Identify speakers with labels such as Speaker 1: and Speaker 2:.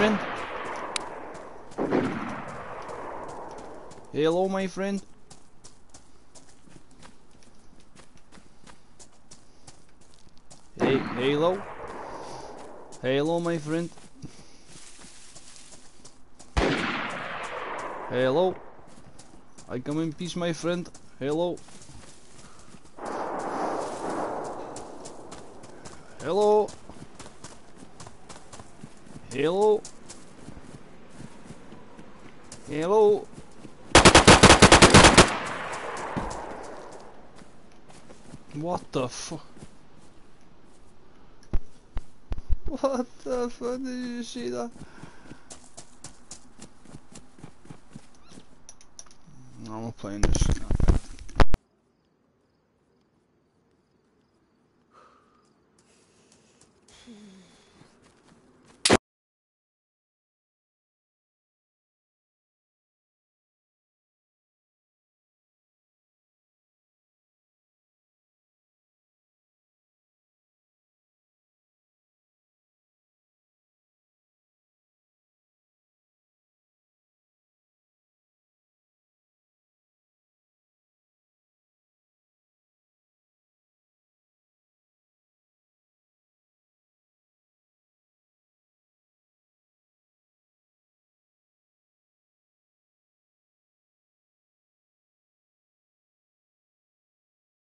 Speaker 1: Hello, my friend. Hello, my friend. Hey, hello. Hello, my friend. Hello. I come in peace, my friend. Hello. Hello. Hello. Hello. What the fuck? What the fuck did you see that? I'm playing this.